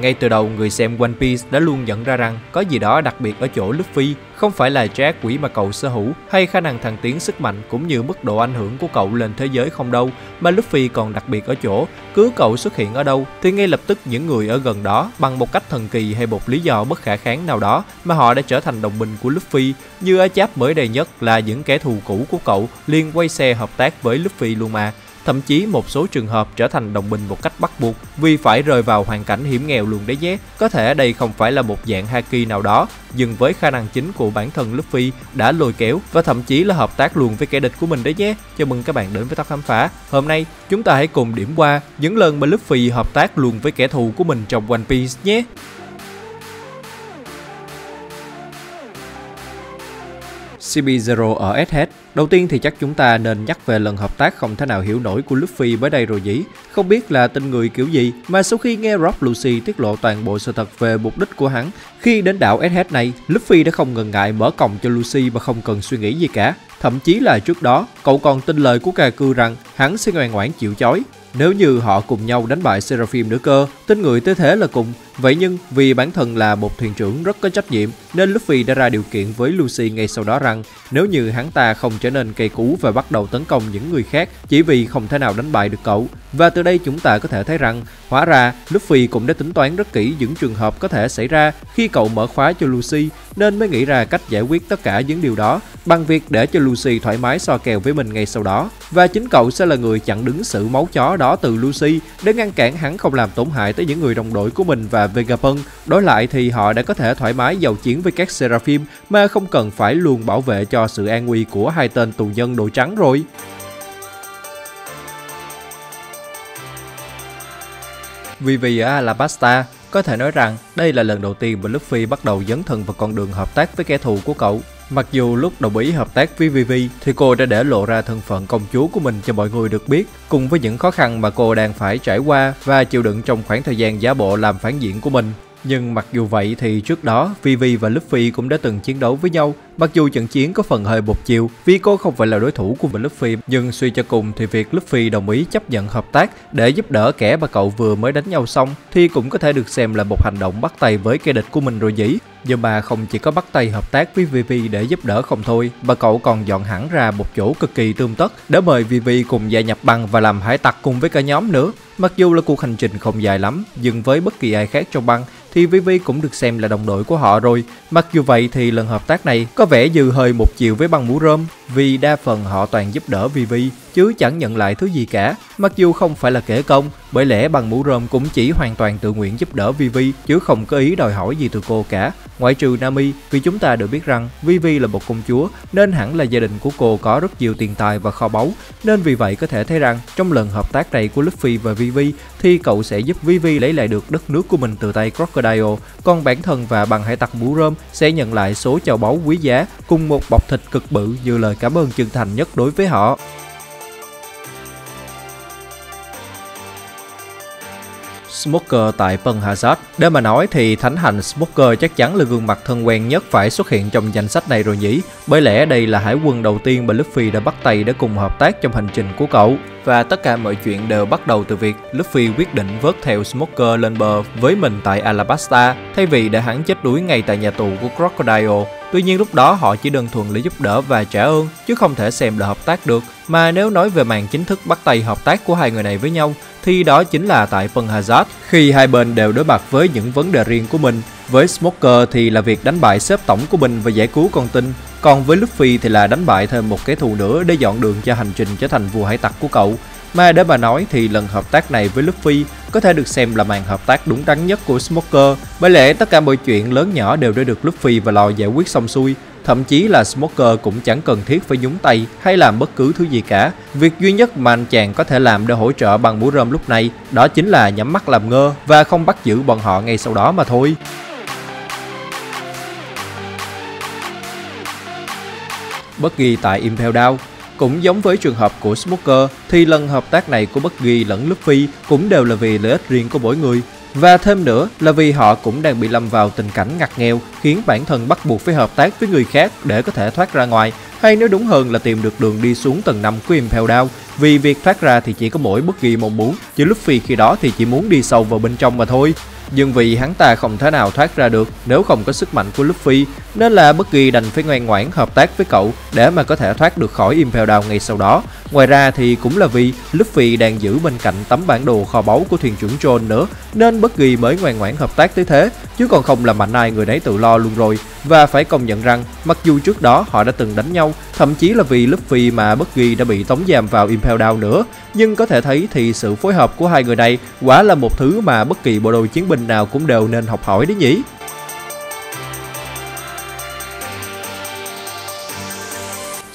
Ngay từ đầu, người xem One Piece đã luôn nhận ra rằng có gì đó đặc biệt ở chỗ Luffy, không phải là Jack quỷ mà cậu sở hữu hay khả năng thăng tiến sức mạnh cũng như mức độ ảnh hưởng của cậu lên thế giới không đâu, mà Luffy còn đặc biệt ở chỗ, cứ cậu xuất hiện ở đâu thì ngay lập tức những người ở gần đó bằng một cách thần kỳ hay một lý do bất khả kháng nào đó mà họ đã trở thành đồng minh của Luffy, như ở chap mới đây nhất là những kẻ thù cũ của cậu liền quay xe hợp tác với Luffy luôn mà. Thậm chí một số trường hợp trở thành đồng minh một cách bắt buộc vì phải rơi vào hoàn cảnh hiểm nghèo luôn đấy nhé. Có thể đây không phải là một dạng haki nào đó, nhưng với khả năng chính của bản thân Luffy đã lôi kéo và thậm chí là hợp tác luôn với kẻ địch của mình đấy nhé. Chào mừng các bạn đến với Tóc Khám Phá. Hôm nay chúng ta hãy cùng điểm qua những lần mà Luffy hợp tác luôn với kẻ thù của mình trong One Piece nhé. CB0 ở SH. Đầu tiên thì chắc chúng ta nên nhắc về lần hợp tác không thể nào hiểu nổi của Luffy mới đây rồi nhỉ. Không biết là tin người kiểu gì mà sau khi nghe Rob Lucy tiết lộ toàn bộ sự thật về mục đích của hắn, khi đến đảo SH này, Luffy đã không ngần ngại mở cổng cho Lucy mà không cần suy nghĩ gì cả. Thậm chí là trước đó, cậu còn tin lời của Kaku rằng hắn sẽ ngoan ngoãn chịu chói. Nếu như họ cùng nhau đánh bại Seraphim nữa cơ, tin người tới thế là cùng. Vậy nhưng, vì bản thân là một thuyền trưởng rất có trách nhiệm, nên Luffy đã ra điều kiện với Lucy ngay sau đó rằng, nếu như hắn ta không trở nên cây cú và bắt đầu tấn công những người khác, chỉ vì không thể nào đánh bại được cậu. Và từ đây chúng ta có thể thấy rằng, hóa ra Luffy cũng đã tính toán rất kỹ những trường hợp có thể xảy ra khi cậu mở khóa cho Lucy, nên mới nghĩ ra cách giải quyết tất cả những điều đó, bằng việc để cho Lucy thoải mái so kèo với mình ngay sau đó. Và chính cậu sẽ là người chặn đứng sự máu chó đó từ Lucy, để ngăn cản hắn không làm tổn hại tới những người đồng đội của mình và Vegapunk. Đối lại thì họ đã có thể thoải mái giàu chiến với các Seraphim mà không cần phải luôn bảo vệ cho sự an nguy của hai tên tù nhân đội trắng rồi. Vì vì là Pasta có thể nói rằng đây là lần đầu tiên mà Luffy bắt đầu dấn thân vào con đường hợp tác với kẻ thù của cậu. Mặc dù lúc đồng ý hợp tác với Vivi thì cô đã để lộ ra thân phận công chúa của mình cho mọi người được biết, cùng với những khó khăn mà cô đang phải trải qua và chịu đựng trong khoảng thời gian giả bộ làm phản diện của mình. Nhưng mặc dù vậy thì trước đó Vivi và Luffy cũng đã từng chiến đấu với nhau Mặc dù trận chiến có phần hơi bột chiều vì cô không phải là đối thủ của Luffy Nhưng suy cho cùng thì việc Luffy đồng ý chấp nhận hợp tác để giúp đỡ kẻ mà cậu vừa mới đánh nhau xong Thì cũng có thể được xem là một hành động bắt tay với kẻ địch của mình rồi dĩ. Giờ bà không chỉ có bắt tay hợp tác với Vivi để giúp đỡ không thôi, Mà cậu còn dọn hẳn ra một chỗ cực kỳ tươm tất Để mời Vivi cùng gia nhập băng và làm hải tặc cùng với cả nhóm nữa Mặc dù là cuộc hành trình không dài lắm, Nhưng với bất kỳ ai khác trong băng thì Vivi cũng được xem là đồng đội của họ rồi. Mặc dù vậy thì lần hợp tác này có vẻ dư hơi một chiều với băng mũ rơm vì đa phần họ toàn giúp đỡ Vivi chứ chẳng nhận lại thứ gì cả. Mặc dù không phải là kể công, bởi lẽ bằng mũ rơm cũng chỉ hoàn toàn tự nguyện giúp đỡ Vivi chứ không có ý đòi hỏi gì từ cô cả. Ngoại trừ Nami vì chúng ta đều biết rằng Vivi là một công chúa nên hẳn là gia đình của cô có rất nhiều tiền tài và kho báu nên vì vậy có thể thấy rằng trong lần hợp tác này của Luffy và Vivi thì cậu sẽ giúp Vivi lấy lại được đất nước của mình từ tay Crocodile còn bản thân và bằng hải tặc mũ rơm sẽ nhận lại số châu báu quý giá cùng một bọc thịt cực bự như lời cảm ơn chân thành nhất đối với họ. Smoker tại Pân Hazard. Để mà nói thì Thánh Hành Smoker chắc chắn là gương mặt thân quen nhất phải xuất hiện trong danh sách này rồi nhỉ. Bởi lẽ đây là hải quân đầu tiên mà Luffy đã bắt tay để cùng hợp tác trong hành trình của cậu. Và tất cả mọi chuyện đều bắt đầu từ việc Luffy quyết định vớt theo Smoker lên bờ với mình tại Alabasta, thay vì để hắn chết đuối ngay tại nhà tù của Crocodile. Tuy nhiên lúc đó họ chỉ đơn thuần là giúp đỡ và trả ơn, chứ không thể xem là hợp tác được. Mà nếu nói về màn chính thức bắt tay hợp tác của hai người này với nhau thì đó chính là tại phần Hazard khi hai bên đều đối mặt với những vấn đề riêng của mình. Với Smoker thì là việc đánh bại xếp tổng của mình và giải cứu con tin, còn với Luffy thì là đánh bại thêm một kẻ thù nữa để dọn đường cho hành trình trở thành vua hải tặc của cậu. Mà để mà nói thì lần hợp tác này với Luffy có thể được xem là màn hợp tác đúng đắn nhất của Smoker, bởi lẽ tất cả mọi chuyện lớn nhỏ đều đã được Luffy và lò giải quyết xong xuôi. Thậm chí là Smoker cũng chẳng cần thiết phải nhúng tay hay làm bất cứ thứ gì cả. Việc duy nhất mà anh chàng có thể làm để hỗ trợ bằng mũ rơm lúc này, đó chính là nhắm mắt làm ngơ và không bắt giữ bọn họ ngay sau đó mà thôi. Bất ghi tại Impel Down, cũng giống với trường hợp của Smoker, thì lần hợp tác này của Bất Ghi lẫn Luffy cũng đều là vì lợi ích riêng của mỗi người. Và thêm nữa là vì họ cũng đang bị lâm vào tình cảnh ngặt nghèo, khiến bản thân bắt buộc phải hợp tác với người khác để có thể thoát ra ngoài. Hay nếu đúng hơn là tìm được đường đi xuống tầng 5 của Impel Down. Vì việc thoát ra thì chỉ có mỗi bất kỳ mong muốn, chứ Luffy khi đó thì chỉ muốn đi sâu vào bên trong mà thôi. Nhưng vì hắn ta không thể nào thoát ra được nếu không có sức mạnh của Luffy, nên là bất kỳ đành phải ngoan ngoãn hợp tác với cậu để mà có thể thoát được khỏi Impel Down ngay sau đó. Ngoài ra thì cũng là vì Luffy đang giữ bên cạnh tấm bản đồ kho báu của thuyền trưởng John nữa, nên bất kỳ mới ngoan ngoãn hợp tác tới thế, chứ còn không là mạnh ai người nấy tự lo luôn rồi. Và phải công nhận rằng, mặc dù trước đó họ đã từng đánh nhau, thậm chí là vì Luffy mà bất kỳ đã bị tống giam vào Impel Down nữa, nhưng có thể thấy thì sự phối hợp của hai người này quả là một thứ mà bất kỳ bộ đội chiến binh nào cũng đều nên học hỏi đấy nhỉ.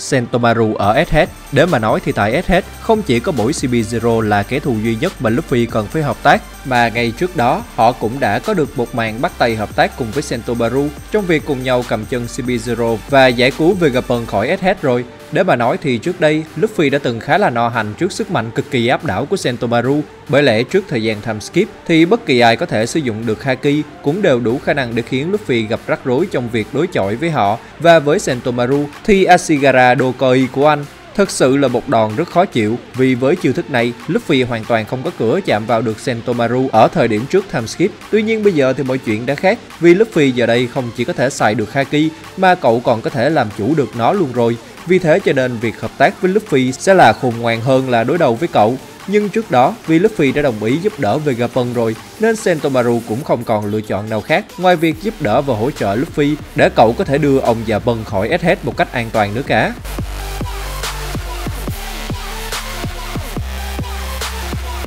Sentomaru ở SH. Để mà nói thì tại SH không chỉ có mỗi CB0 là kẻ thù duy nhất mà Luffy cần phải hợp tác, mà ngay trước đó họ cũng đã có được một màn bắt tay hợp tác cùng với Sentomaru trong việc cùng nhau cầm chân CB0 và giải cứu Vegapunk khỏi SH rồi. Để mà nói thì trước đây, Luffy đã từng khá là no hành trước sức mạnh cực kỳ áp đảo của Sentomaru. Bởi lẽ trước thời gian time skip thì bất kỳ ai có thể sử dụng được Haki cũng đều đủ khả năng để khiến Luffy gặp rắc rối trong việc đối chọi với họ. Và với Sentomaru thì Ashigara Dokoi của anh Thật sự là một đòn rất khó chịu vì với chiêu thức này, Luffy hoàn toàn không có cửa chạm vào được Sentomaru ở thời điểm trước time skip. Tuy nhiên bây giờ thì mọi chuyện đã khác vì Luffy giờ đây không chỉ có thể xài được Haki mà cậu còn có thể làm chủ được nó luôn rồi. Vì thế cho nên việc hợp tác với Luffy sẽ là khôn ngoan hơn là đối đầu với cậu. Nhưng trước đó, vì Luffy đã đồng ý giúp đỡ Vegapunk rồi, nên Sentomaru cũng không còn lựa chọn nào khác ngoài việc giúp đỡ và hỗ trợ Luffy để cậu có thể đưa ông già Bân khỏi SH một cách an toàn nữa cả.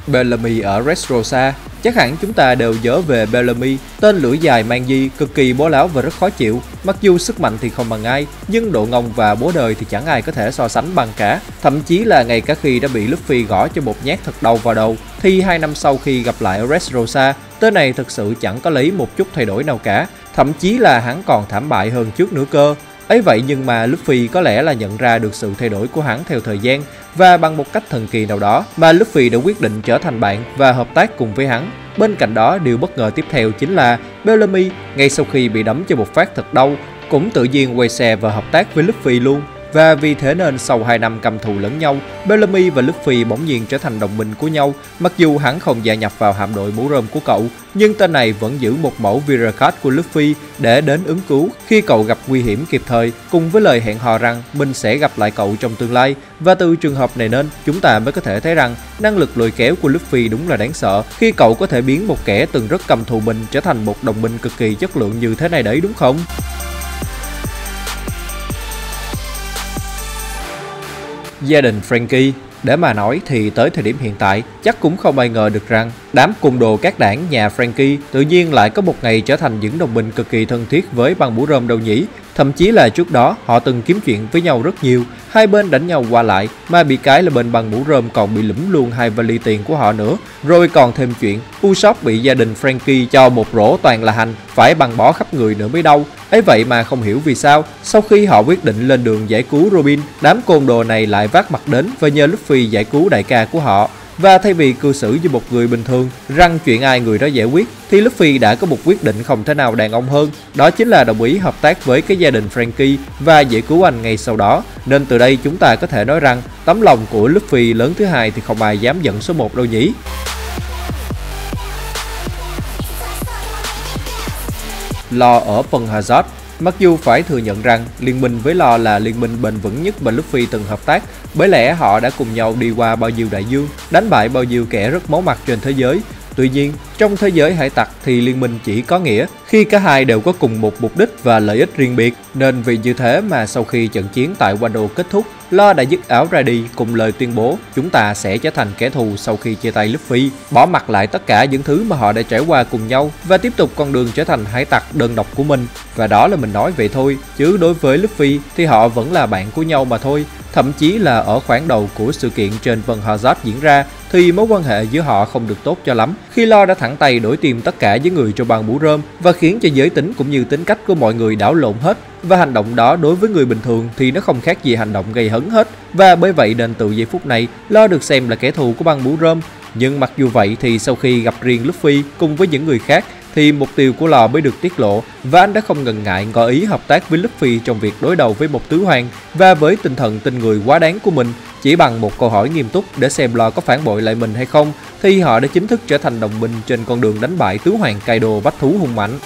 Bellamy ở Restrosa Chắc hẳn chúng ta đều nhớ về Bellamy, tên lưỡi dài mang di, cực kỳ bố láo và rất khó chịu. Mặc dù sức mạnh thì không bằng ai, nhưng độ ngông và bố đời thì chẳng ai có thể so sánh bằng cả. Thậm chí là ngay cả khi đã bị Luffy gõ cho một nhát thật đau vào đầu, thì hai năm sau khi gặp lại Dressrosa, tên này thực sự chẳng có lấy một chút thay đổi nào cả. Thậm chí là hắn còn thảm bại hơn trước nữa cơ. Ấy vậy nhưng mà Luffy có lẽ là nhận ra được sự thay đổi của hắn theo thời gian và bằng một cách thần kỳ nào đó mà Luffy đã quyết định trở thành bạn và hợp tác cùng với hắn. Bên cạnh đó, điều bất ngờ tiếp theo chính là Bellamy ngay sau khi bị đấm cho một phát thật đau cũng tự nhiên quay xe và hợp tác với Luffy luôn. Và vì thế nên sau 2 năm cầm thù lẫn nhau, Bellamy và Luffy bỗng nhiên trở thành đồng minh của nhau. Mặc dù hắn không gia nhập vào hạm đội mũ rơm của cậu, nhưng tên này vẫn giữ một mẫu Viracard của Luffy để đến ứng cứu khi cậu gặp nguy hiểm kịp thời, cùng với lời hẹn hò rằng mình sẽ gặp lại cậu trong tương lai. Và từ trường hợp này nên, chúng ta mới có thể thấy rằng năng lực lôi kéo của Luffy đúng là đáng sợ khi cậu có thể biến một kẻ từng rất cầm thù mình trở thành một đồng minh cực kỳ chất lượng như thế này đấy đúng không? Gia đình Frankie để mà nói thì tới thời điểm hiện tại, chắc cũng không ai ngờ được rằng đám cùng đồ các đảng nhà Frankie tự nhiên lại có một ngày trở thành những đồng minh cực kỳ thân thiết với băng mũ rơm đâu nhỉ. Thậm chí là trước đó họ từng kiếm chuyện với nhau rất nhiều, hai bên đánh nhau qua lại mà bị cái là bên bằng mũ rơm còn bị lũm luôn hai vali tiền của họ nữa. Rồi còn thêm chuyện Usopp bị gia đình Frankie cho một rổ toàn là hành phải bằng bỏ khắp người nữa mới đâu. ấy vậy mà không hiểu vì sao sau khi họ quyết định lên đường giải cứu Robin, đám côn đồ này lại vác mặt đến và nhờ Luffy giải cứu đại ca của họ. Và thay vì cư xử như một người bình thường, rằng chuyện ai người đó giải quyết, thì Luffy đã có một quyết định không thể nào đàn ông hơn, đó chính là đồng ý hợp tác với cái gia đình Frankie và giải cứu anh ngay sau đó. Nên từ đây chúng ta có thể nói rằng tấm lòng của Luffy lớn thứ hai thì không ai dám giận số 1 đâu nhỉ. Lo ở phần Hazard Mặc dù phải thừa nhận rằng liên minh với Lo là liên minh bền vững nhất mà Luffy từng hợp tác, bởi lẽ họ đã cùng nhau đi qua bao nhiêu đại dương, đánh bại bao nhiêu kẻ rất máu mặt trên thế giới. Tuy nhiên, trong thế giới hải tặc thì liên minh chỉ có nghĩa khi cả hai đều có cùng một mục đích và lợi ích riêng biệt. Nên vì như thế mà sau khi trận chiến tại Wano kết thúc, Lo đã dứt áo ra đi cùng lời tuyên bố chúng ta sẽ trở thành kẻ thù sau khi chia tay Luffy, bỏ mặt lại tất cả những thứ mà họ đã trải qua cùng nhau và tiếp tục con đường trở thành hải tặc đơn độc của mình. Và đó là mình nói vậy thôi, chứ đối với Luffy thì họ vẫn là bạn của nhau mà thôi. Thậm chí là ở khoảng đầu của sự kiện trên Vân Hazard diễn ra thì mối quan hệ giữa họ không được tốt cho lắm. Khi Lo đã thẳng tay đổi tìm tất cả với người trong bàn mũ rơm và khiến cho giới tính cũng như tính cách của mọi người đảo lộn hết. Và hành động đó đối với người bình thường thì nó không khác gì hành động gây hấn hết. Và bởi vậy nên từ giây phút này, Lo được xem là kẻ thù của băng mũ rơm. Nhưng mặc dù vậy thì sau khi gặp riêng Luffy cùng với những người khác thì mục tiêu của lò mới được tiết lộ và anh đã không ngần ngại ngỏ ý hợp tác với Luffy trong việc đối đầu với một tứ hoàng và với tinh thần tin người quá đáng của mình chỉ bằng một câu hỏi nghiêm túc để xem lò có phản bội lại mình hay không, thì họ đã chính thức trở thành đồng minh trên con đường đánh bại tứ hoàng Kaido bách thú hung mạnh.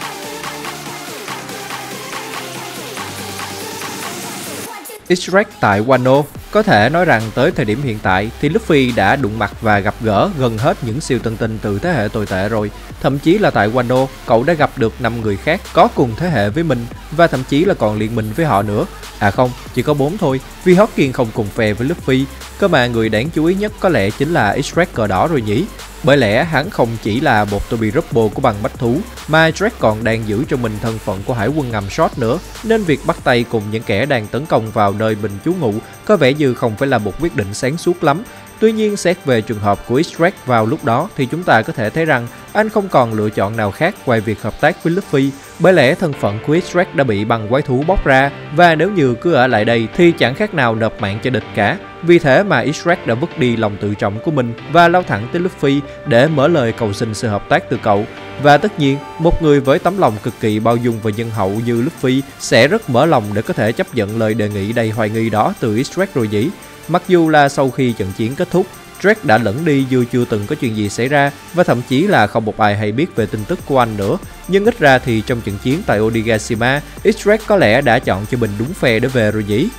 X-Rex tại Wano có thể nói rằng tới thời điểm hiện tại thì Luffy đã đụng mặt và gặp gỡ gần hết những siêu tân tinh từ thế hệ tồi tệ rồi. Thậm chí là tại Wano, cậu đã gặp được 5 người khác có cùng thế hệ với mình và thậm chí là còn liên minh với họ nữa. À không, chỉ có 4 thôi, vì Hawking không cùng phe với Luffy. Cơ mà người đáng chú ý nhất có lẽ chính là X-Rex cờ đỏ rồi nhỉ. Bởi lẽ hắn không chỉ là một Toby Rubble của bằng bách thú, mà Drake còn đang giữ cho mình thân phận của hải quân ngầm short nữa, nên việc bắt tay cùng những kẻ đang tấn công vào nơi mình trú ngụ có vẻ như không phải là một quyết định sáng suốt lắm. Tuy nhiên, xét về trường hợp của Drake vào lúc đó thì chúng ta có thể thấy rằng anh không còn lựa chọn nào khác ngoài việc hợp tác với Luffy, bởi lẽ thân phận của Drake đã bị băng quái thú bóc ra và nếu như cứ ở lại đây thì chẳng khác nào nộp mạng cho địch cả. Vì thế mà Israel đã vứt đi lòng tự trọng của mình và lao thẳng tới Luffy để mở lời cầu xin sự hợp tác từ cậu. Và tất nhiên, một người với tấm lòng cực kỳ bao dung và nhân hậu như Luffy sẽ rất mở lòng để có thể chấp nhận lời đề nghị đầy hoài nghi đó từ Israel rồi nhỉ. Mặc dù là sau khi trận chiến kết thúc, Drake đã lẫn đi dù chưa từng có chuyện gì xảy ra và thậm chí là không một ai hay biết về tin tức của anh nữa. Nhưng ít ra thì trong trận chiến tại Onigashima, Drake có lẽ đã chọn cho mình đúng phe để về rồi nhỉ?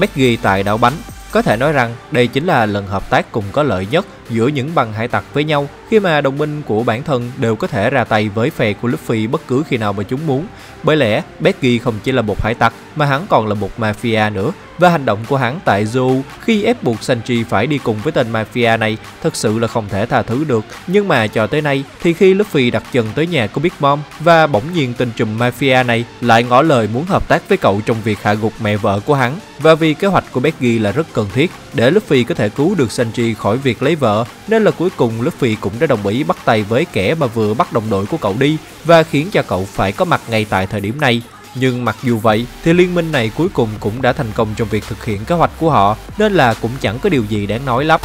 McGee tại đảo bánh có thể nói rằng đây chính là lần hợp tác cùng có lợi nhất giữa những băng hải tặc với nhau, khi mà đồng minh của bản thân đều có thể ra tay với phe của Luffy bất cứ khi nào mà chúng muốn. Bởi lẽ Becky không chỉ là một hải tặc, mà hắn còn là một mafia nữa và hành động của hắn tại Zoo khi ép buộc Sanji phải đi cùng với tên mafia này thật sự là không thể tha thứ được. Nhưng mà cho tới nay thì khi Luffy đặt chân tới nhà của Big Mom và bỗng nhiên tên trùm mafia này lại ngỏ lời muốn hợp tác với cậu trong việc hạ gục mẹ vợ của hắn và vì kế hoạch của Becky là rất cần thiết, để Luffy có thể cứu được Sanji khỏi việc lấy vợ, nên là cuối cùng Luffy cũng đã đồng ý bắt tay với kẻ mà vừa bắt đồng đội của cậu đi và khiến cho cậu phải có mặt ngay tại thời điểm này. Nhưng mặc dù vậy, thì liên minh này cuối cùng cũng đã thành công trong việc thực hiện kế hoạch của họ, nên là cũng chẳng có điều gì đáng nói lắm.